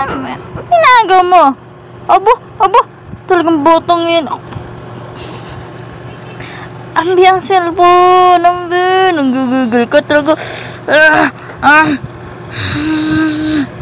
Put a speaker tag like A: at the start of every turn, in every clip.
A: Ginagawa mo? Abo, abo. Talagang botong yun. Ambi ang cellphone. Ambi. Nanggugugol ko talaga. Ah, ah. Hindi,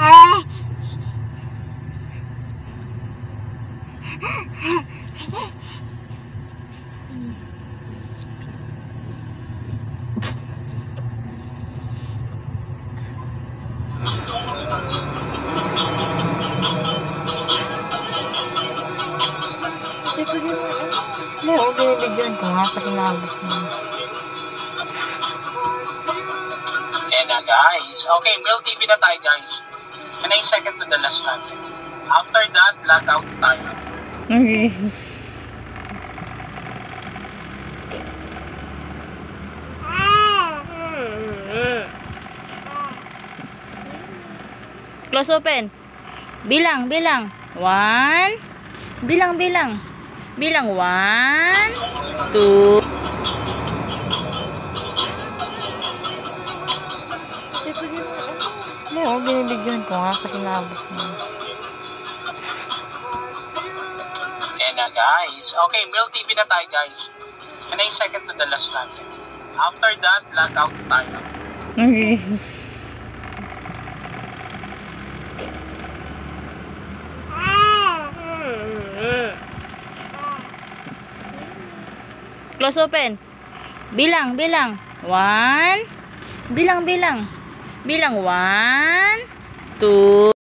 A: Ah! Binibigyan ko nga kasi nakabot mo.
B: And na guys, okay, Mill TV na tayo guys. And ay second to the last natin. After that, log out tayo.
A: Okay. Close open. Bilang, bilang. One. Bilang, bilang. Bilang one. Two. Hindi, ako binibigyan ko nga kasi nakabot mo.
B: And na guys, okay, Mill TV na tayo guys. And ay second to the last natin. After that, log out tayo.
A: Okay. Close open. Bilang, bilang. One. Bilang, bilang. Bilang one. Two.